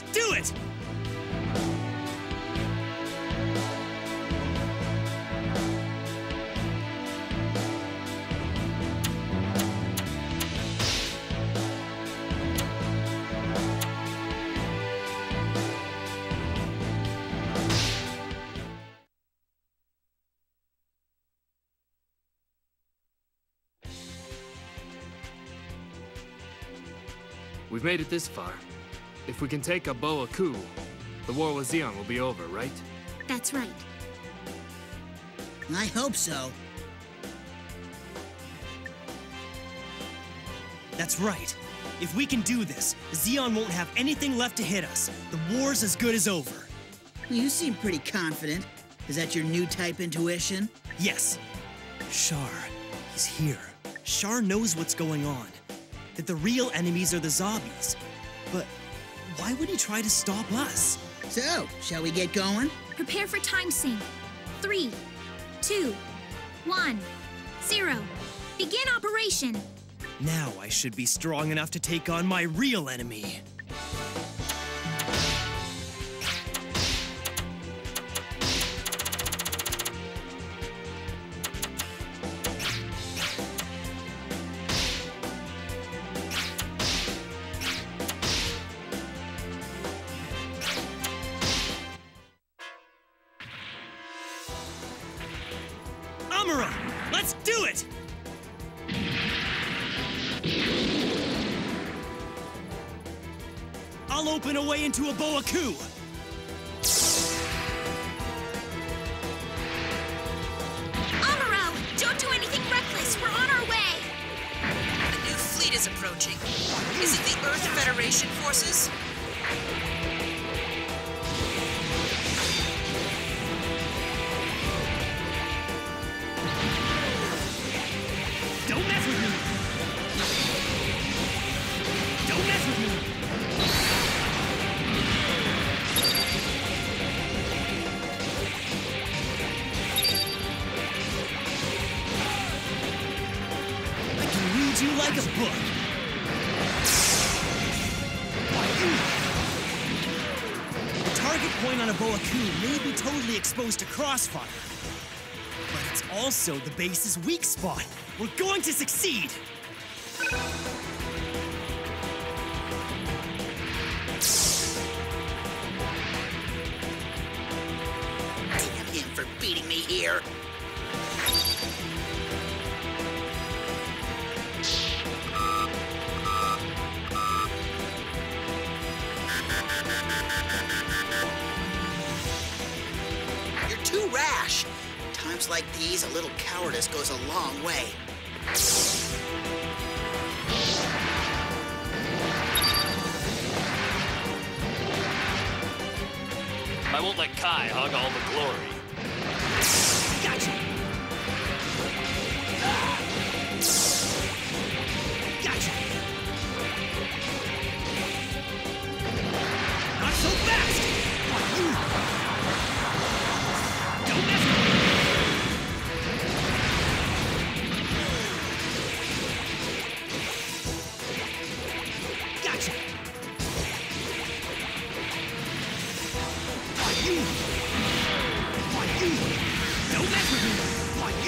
Let's do it! We've made it this far. If we can take A Baoa Qu, the war with Zeon will be over, right? That's right. I hope so. That's right. If we can do this, Zeon won't have anything left to hit us. The war's as good as over. You seem pretty confident. Is that your new type intuition? Yes. Char, he's here. Char knows what's going on. That the real enemies are the Zabis. But why would he try to stop us? So, shall we get going? Prepare for time sync. Three, two, one, zero. Begin operation. Now I should be strong enough to take on my real enemy. I'll open a way into A Baoa Qu. Amuro, don't do anything reckless. We're on our way. A new fleet is approaching. Is it the Earth Federation forces? Can read you like a book. The target point on A Baoa Qu may be totally exposed to crossfire, but it's also the base's weak spot. We're going to succeed! Damn him for beating me here. Times like these, a little cowardice goes a long way. I won't let Kai hog all the glory.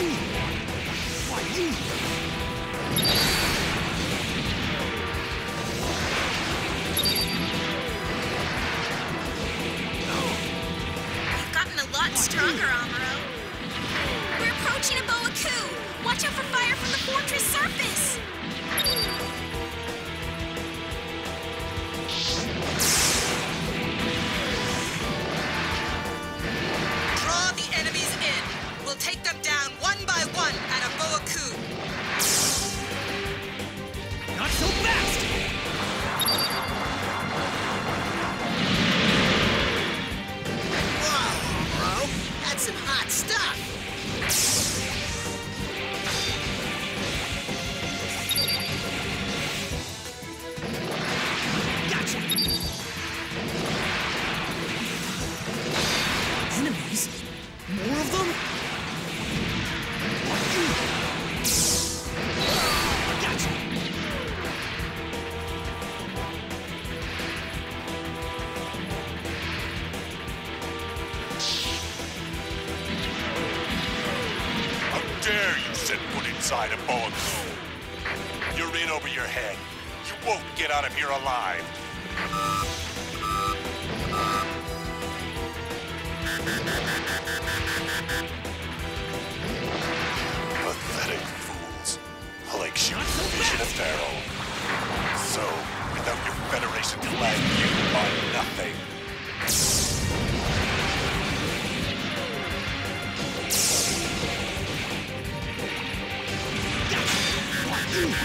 Why you? You're in over your head. You won't get out of here alive. Pathetic fools. Like fish in a barrel. So, without your Federation flag, you are nothing. Don't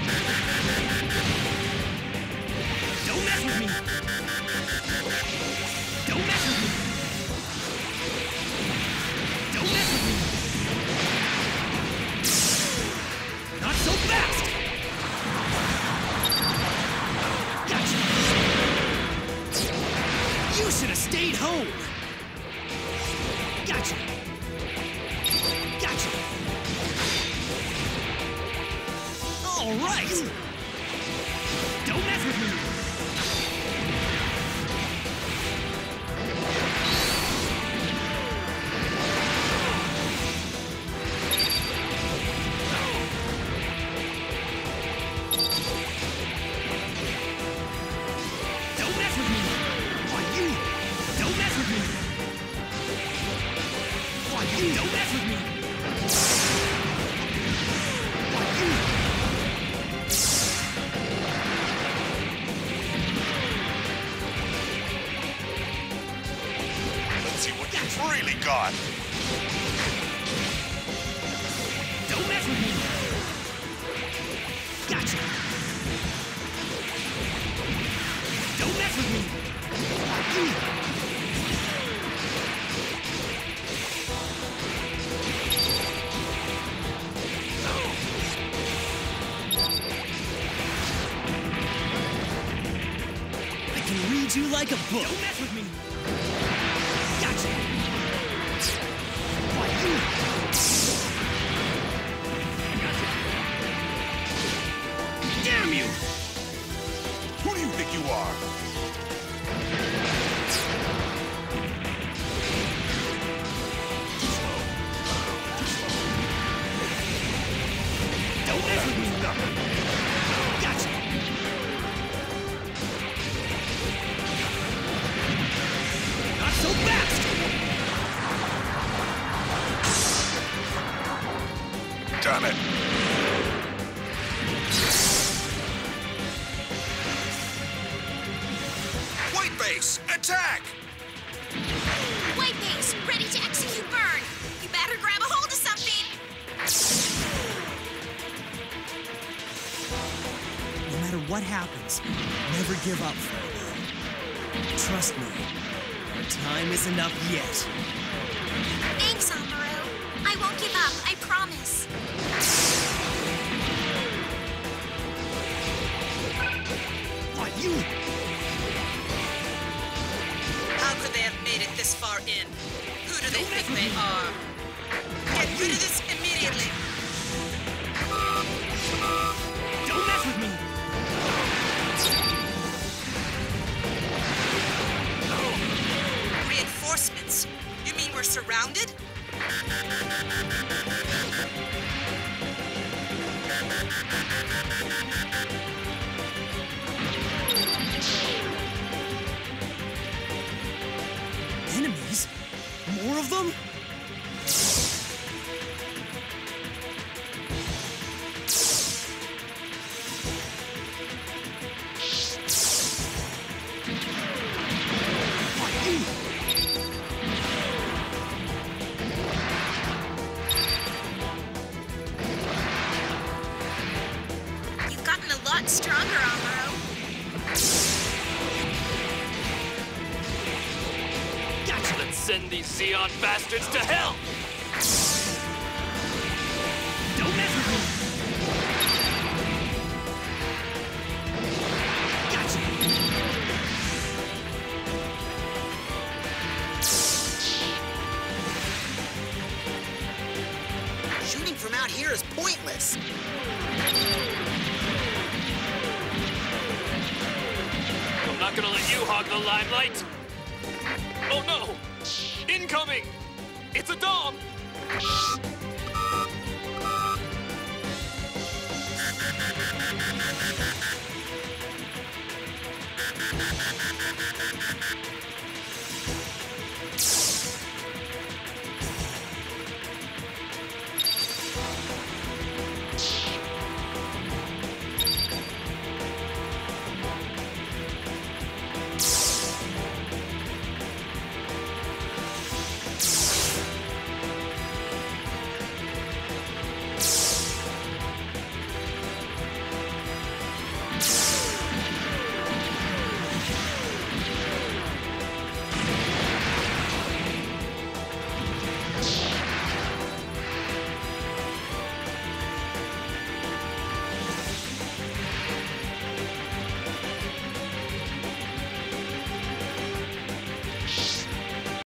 mess with me! Don't mess with me! Don't mess with me! Not so fast! You should have stayed home! Gotcha! Gotcha! All right! Don't mess with me! Really got. Don't mess with me! Gotcha! Don't mess with me! I can read you like a book. Don't mess with me. You! Who do you think you are? Don't with me. Gotcha. Not so fast. Damn it. What happens, never give up, Frodo. Trust me, our time isn't up yet. Thanks, Amuro. I won't give up, I promise. Why you? How could they have made it this far in? Who do they think they are? Get rid of this immediately. Don't mess with me. Reinforcements? You mean we're surrounded? Enemies? More of them? These bastards to hell! Don't mess with me. Gotcha. Shooting from out here is pointless. I'm not gonna let you hog the limelight! Oh no! Incoming! It's a dom!